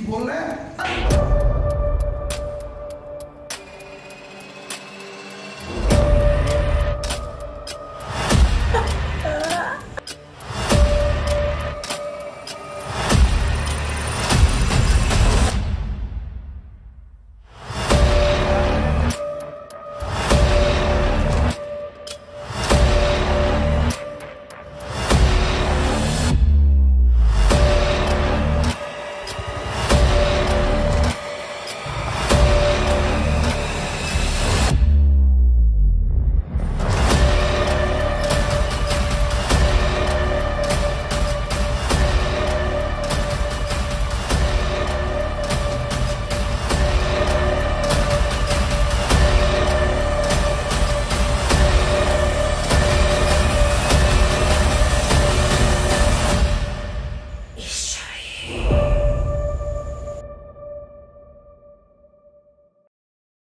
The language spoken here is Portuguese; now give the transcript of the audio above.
bolé. Né?